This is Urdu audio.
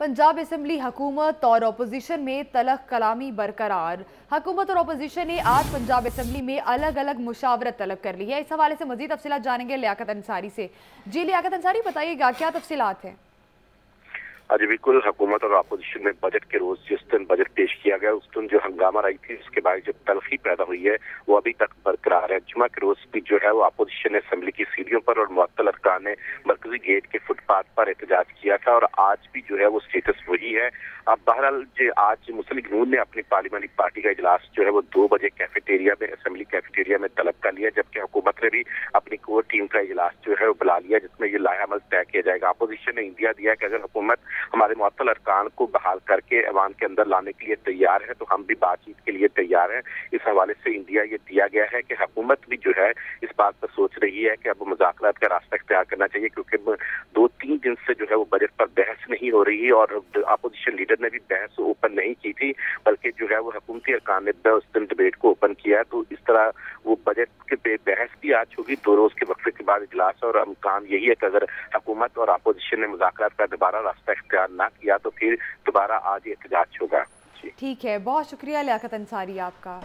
پنجاب اسمبلی حکومت اور اپوزیشن میں تلخ کلامی برقرار۔ حکومت اور اپوزیشن نے آج پنجاب اسمبلی میں الگ الگ مشاورت طلب کر لی ہے۔ اس حوالے سے مزید تفصیلات جانیں گے لیاقت انصاری سے۔ جی لیاقت انصاری، بتائیے گا، کیا تفصیلات ہیں؟ آج بالکل۔ حکومت اور اپوزیشن نے بجٹ کے روز جس دن بجٹ پیش گیا، اس دن جو ہنگامہ رائی تھی اس کے بعد جو تلخی پیدا ہوئی ہے، وہ ابھی تک برقرار ہے۔ جمعہ کے روز بھی جو ہے، وہ اپوزیشن اسمبلی کی سیڑھیوں پر اور معطل ارکان نے مرکزی گیٹ کے فٹ پاتھ پر احتجاج کیا تھا اور آج بھی جو ہے، وہ اسٹیٹس وہی ہے۔ اب بہرحال جو آج مسلم نون نے اپنی پارلیمانی پارٹی کا اجلاس جو ہے وہ دو بجے کیفیٹیریا میں، اسمبلی کیفیٹیریا میں طلب کر لیا، جبکہ حکومت نے بھی اپنی کور ٹیم کا اجلاس جو ہے وہ بلا لیا، جس میں یہ لائحہ عمل طے کیا جائے گا۔ اپوزیشن نے انڈیا دیا کہ اگر حکومت ہمارے معطل ارکان کو بحال کر کے عوام کے اندر لانے کے لیے تیار ہے، تو ہم بھی بات چیت کے لیے تیار ہیں۔ اس حوالے سے انڈیا یہ دیا گیا ہے کہ حکومت بھی جو ہے اس بات پر سوچ رہی ہے کہ اب مذاکرات کا راستہ اختیار کرنا چاہیے، کیونکہ دو تین دن سے جو ہے وہ بجٹ پر بحث نہیں ہو رہی ہے اور اپوزیشن لیڈر نے بھی بحث اوپن نہیں کی تھی، بلکہ جو ہے وہ حکومتی ارکان نے اس دن ڈبیٹ کو اوپن کیا، تو اس طرح وہ بجٹ کے پہ بحث بھی آج ہوگی۔ دو روز کے وقفے کے بعد اجلاس اور امکان یہی ہے کہ اگر حکومت اور اپوزیشن نے مذاکرات کا دوبارہ راستہ اختیار نہ کیا تو پھر دوبارہ آج احتجاج ہوگا۔ جی۔ ٹھیک ہے، بہت شکریہ لیاقت انصاری آپ کا۔